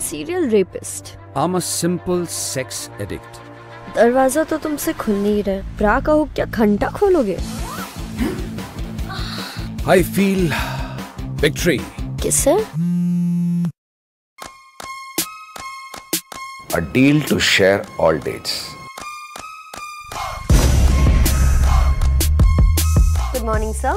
Serial rapist I am a simple sex addict दरवाज़ा तो तुमसे खुल नहीं रहा ब्रा का क्या घंटा खोलोगे? आई फील विक्ट्री किससे A deal to share all dates. Good morning, sir.